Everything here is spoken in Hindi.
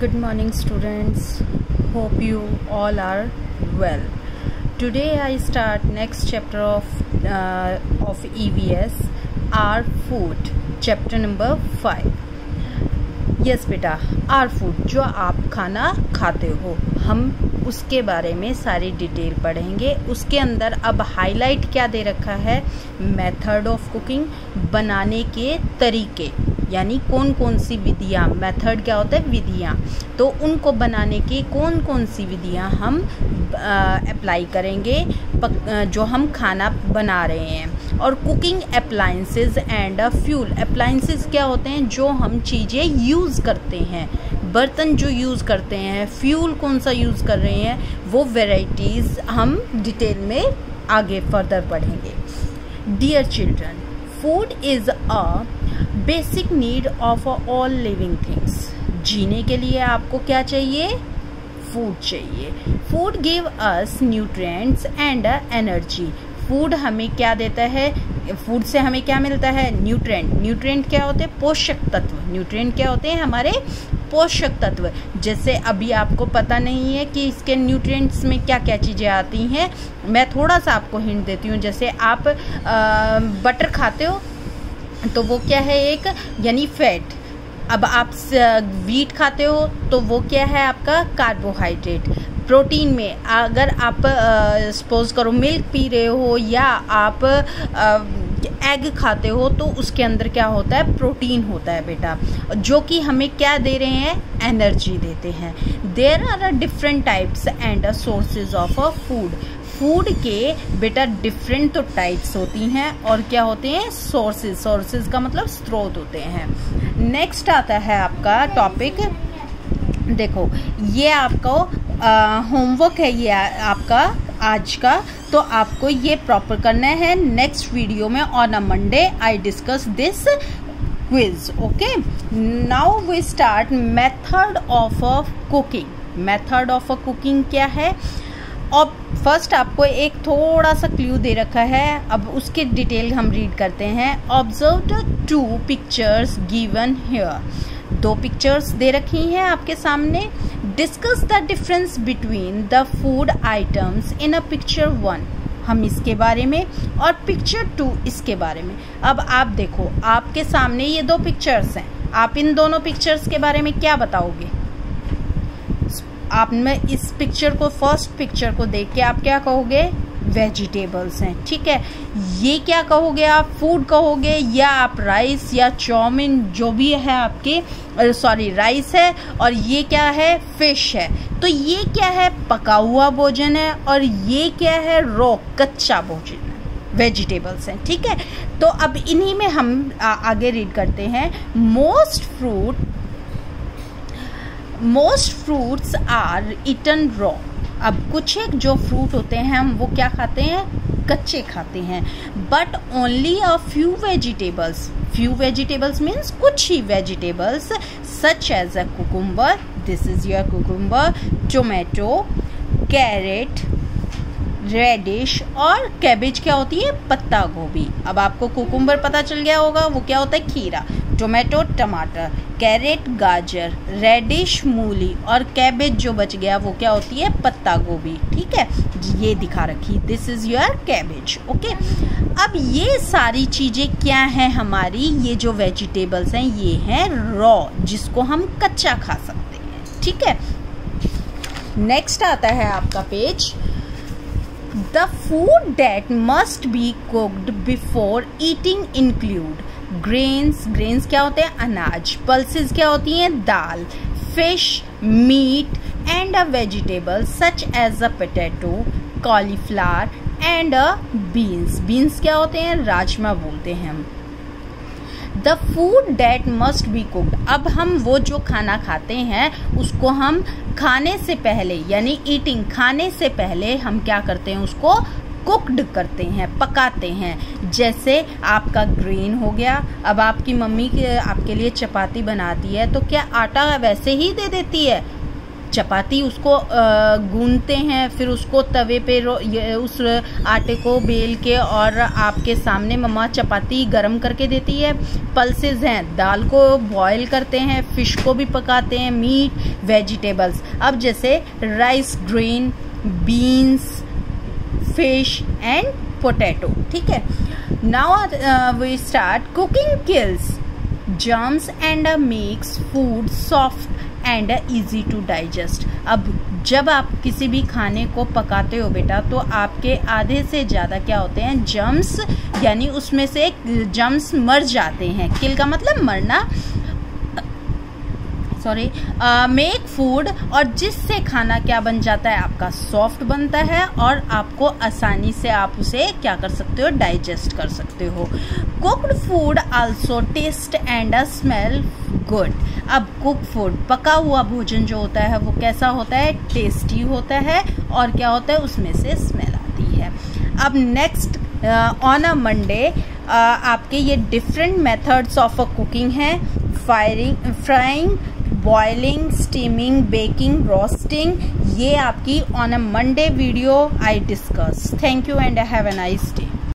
good morning students hope you all are well today i start next chapter of uh, of evs our food chapter number 5 yes beta our food जो आप खाना खाते हो हम उसके बारे में सारी डिटेल पढ़ेंगे। उसके अंदर अब हाईलाइट क्या दे रखा है? मेथड ऑफ़ कुकिंग बनाने के तरीके यानी कौन कौन सी विधियाँ मेथड क्या होता है? विधियाँ। तो उनको बनाने की कौन कौन सी विधियाँ हम अप्लाई करेंगे पक, जो हम खाना बना रहे हैं। और cooking appliances and a fuel appliances क्या होते हैं? जो हम चीज़ें यूज़ करते हैं। बर्तन जो यूज़ करते हैं, फ्यूल कौन सा यूज़ कर रहे हैं, वो वेराइटीज़ हम डिटेल में आगे फर्दर पढ़ेंगे। Dear children food is a basic need of all living things जीने के लिए आपको क्या चाहिए? फ़ूड चाहिए। Food give us nutrients and energy food हमें क्या देता है? फ़ूड से हमें क्या मिलता है? न्यूट्रेंट न्यूट्रेंट क्या होते हैं? पोषक तत्व। न्यूट्रेंट क्या होते हैं? हमारे पोषक तत्व जैसे अभी आपको पता नहीं है कि इसके न्यूट्रिएंट्स में क्या क्या चीज़ें आती हैं। मैं थोड़ा सा आपको हिंट देती हूँ जैसे आप आ, बटर खाते हो तो वो क्या है एक यानी फैट अब आप वीट खाते हो तो वो क्या है आपका कार्बोहाइड्रेट प्रोटीन में अगर आप सपोज़ करो मिल्क पी रहे हो या आप एग खाते हो तो उसके अंदर क्या होता है? प्रोटीन होता है बेटा, जो कि हमें क्या दे रहे हैं? एनर्जी देते हैं। There are a different types and sources of a food food के बेटा डिफरेंट तो टाइप्स होती हैं और क्या होते हैं? सोर्सेज सोर्सेज का मतलब स्रोत होते हैं। नेक्स्ट आता है आपका टॉपिक देखो, ये आपको होमवर्क है, ये आपका आज का। तो आपको ये प्रॉपर करना है। नेक्स्ट वीडियो में on a Monday I discuss this quiz okay now we start method of a cooking method of a cooking क्या है? और फ़र्स्ट आपको एक थोड़ा सा क्ल्यू दे रखा है। अब उसके डिटेल हम रीड करते हैं। Observe two pictures given here दो पिक्चर्स दे रखी हैं आपके सामने. Discuss the difference between the food items in a picture one हम इसके बारे में और पिक्चर टू इसके बारे में. अब आप देखो, आपके सामने ये दो पिक्चर्स हैं. आप इन दोनों पिक्चर्स के बारे में क्या बताओगे? आप में इस पिक्चर को फ़र्स्ट पिक्चर को देख के आप क्या कहोगे? वेजिटेबल्स हैं ठीक है? ये क्या कहोगे आप? फ़ूड कहोगे या आप राइस या चाउमीन जो भी है आपके सॉरी राइस है और ये क्या है? फ़िश है। तो ये क्या है? पका हुआ भोजन है और ये क्या है? रॉ कच्चा भोजन है। वेजिटेबल्स हैं ठीक है? तो अब इन्हीं में हम आ, आगे रीड करते हैं। Most fruit most fruits are eaten raw. अब कुछ एक जो फ्रूट होते हैं, हम वो क्या खाते हैं? कच्चे खाते हैं। But only a few vegetables few vegetables means कुछ ही vegetables such as a cucumber this is your cucumber tomato carrot radish और कैबेज क्या होती है? पत्ता गोभी। अब आपको कुकुम्बर पता चल गया होगा, वो क्या होता है? खीरा। टोमेटो टमाटर। कैरेट, गाजर रेडिश मूली और कैबेज जो बच गया, वो क्या होती है? पत्ता गोभी, ठीक है? ये दिखा रखी। This is your cabbage okay अब ये सारी चीज़ें क्या हैं हमारी? ये जो वेजिटेबल्स हैं, ये हैं रॉ जिसको हम कच्चा खा सकते हैं, ठीक है? नेक्स्ट आता है आपका page the food that must be cooked before eating include grains grains क्या होते हैं? अनाज। पल्सेस क्या होती हैं? दाल। Fish meat and a vegetable such as a potato cauliflower and a beans beans क्या होते हैं? राजमा बोलते हैं हम। The food that must be cooked अब हम वो जो खाना खाते हैं, उसको हम खाने से पहले, यानी ईटिंग खाने से पहले हम क्या करते हैं उसको कुकड करते हैं, पकाते हैं। जैसे आपका ग्रेन हो गया, अब आपकी मम्मी के, आपके लिए चपाती बनाती है तो क्या आटा वैसे ही दे देती है? चपाती उसको गूंदते हैं, फिर उसको तवे पे उस आटे को बेल के और आपके सामने मम्मा चपाती गरम करके देती है। पल्सेज हैं, दाल को बॉईल करते हैं, फ़िश को भी पकाते हैं, मीट वेजिटेबल्स अब जैसे rice grain beans fish and potato ठीक है? Now we start cooking kills germs and makes food soft and easy to digest अब, जब आप किसी भी खाने को पकाते हो बेटा तो आपके आधे से ज़्यादा क्या होते हैं? जम्स यानी उसमें से जम्स मर जाते हैं। किल का मतलब मरना। सॉरी मेक फ़ूड और जिससे खाना क्या बन जाता है, आपका सॉफ्ट बनता है और आपको आसानी से आप उसे क्या कर सकते हो डाइजेस्ट कर सकते हो। Cooked food also taste and a smell good अब कुक फ़ूड पका हुआ भोजन जो होता है, वो कैसा होता है? टेस्टी होता है और क्या होता है? उसमें से स्मेल आती है। अब नेक्स्ट ऑन अ मंडे आपके ये different methods of a cooking है। Firing frying boiling steaming baking roasting ये आपकी on a Monday video I discuss thank you and have a nice day